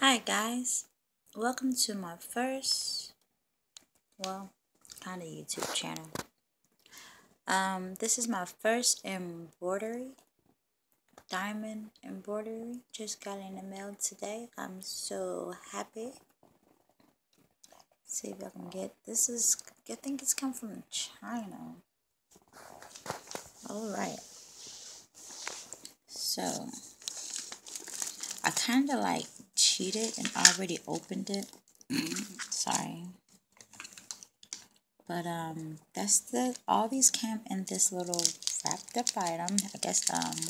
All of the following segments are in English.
Hi guys, welcome to my first, well, kind of YouTube channel. Um, this is my first embroidery, diamond embroidery. Just got in the mail today. I'm so happy. see if I can get, this is, I think it's come from China. Alright. So, I kind of like cheated and already opened it. Sorry. But um that's the all these came in this little wrapped up item. I guess um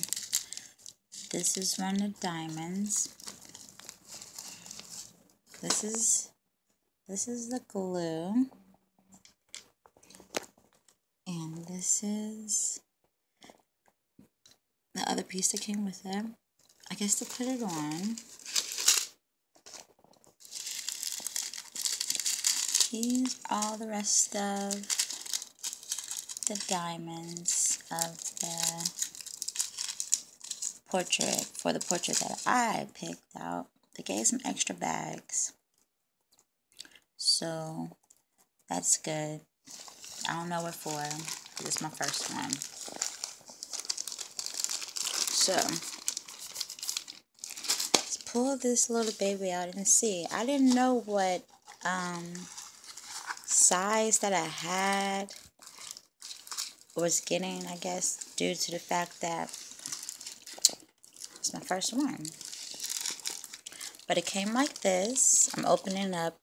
this is one of diamonds. This is this is the glue. And this is the other piece that came with it. I guess to put it on. All the rest of the diamonds of the portrait, for the portrait that I picked out. They gave some extra bags. So, that's good. I don't know what for. This is my first one. So, let's pull this little baby out and see. I didn't know what um, size that I had was getting, I guess, due to the fact that it's my first one. But it came like this. I'm opening up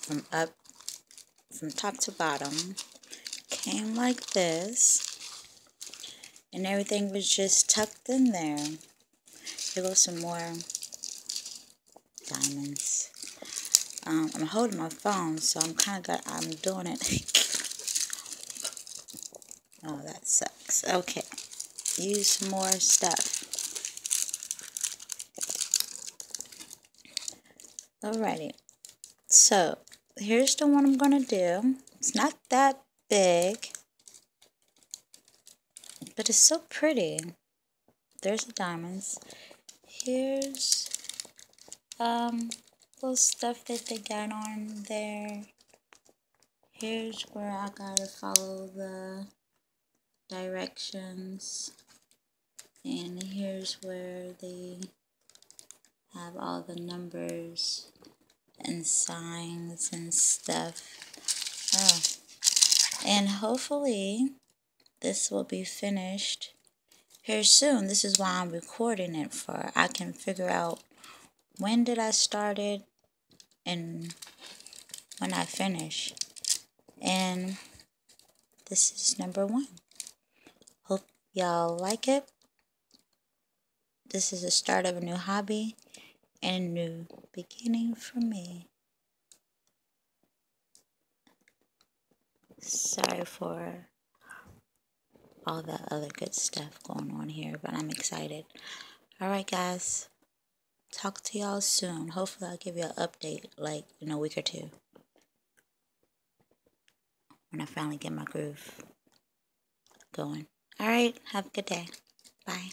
from up from top to bottom. Came like this. And everything was just tucked in there. Here goes some more diamonds. Um, I'm holding my phone, so I'm kind of got, I'm doing it. oh, that sucks. Okay, use some more stuff. Alrighty, so here's the one I'm going to do. It's not that big, but it's so pretty. There's the diamonds. Here's um little stuff that they got on there. Here's where I gotta follow the directions. And here's where they have all the numbers and signs and stuff. Oh. And hopefully this will be finished here soon. This is why I'm recording it for. I can figure out when did I start it and when I finish. And this is number one. Hope y'all like it. This is the start of a new hobby and a new beginning for me. Sorry for all the other good stuff going on here, but I'm excited. Alright, guys talk to y'all soon. Hopefully, I'll give you an update like in a week or two when I finally get my groove going. All right, have a good day. Bye.